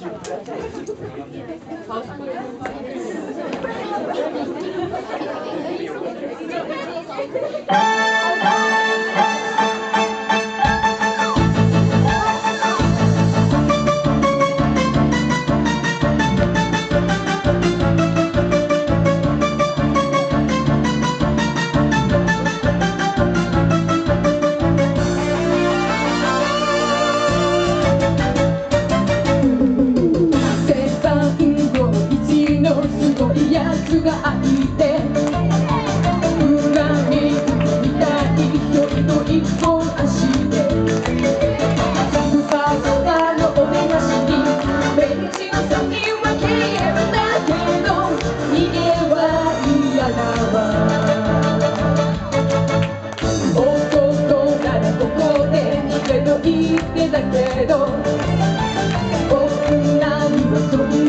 Thank you. が空いて裏みたい一人の一本足でサブのお出ましにベンチの先は消えだけど逃げは嫌だわ。男ならここで逃げと言ってたけど女にはそんな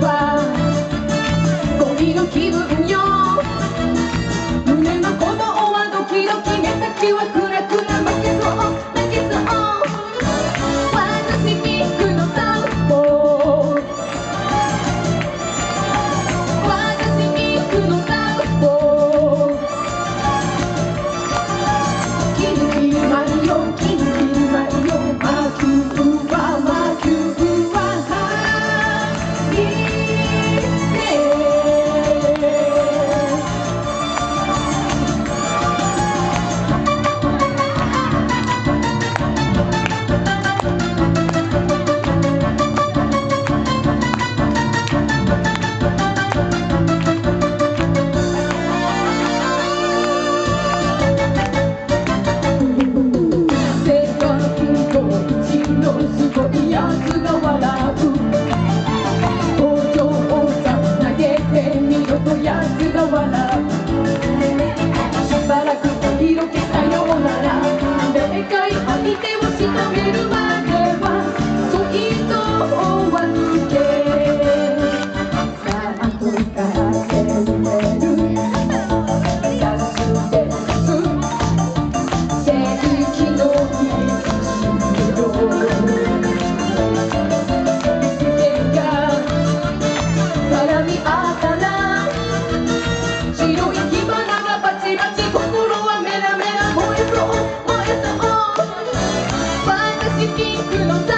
qua một khi con khi vừa nhau 奴が笑うをさ投げてみろと奴が笑う。しばらく色気さよう。ならでかい相手を仕べめるまではそと終わっけさあとからせる。ピンクの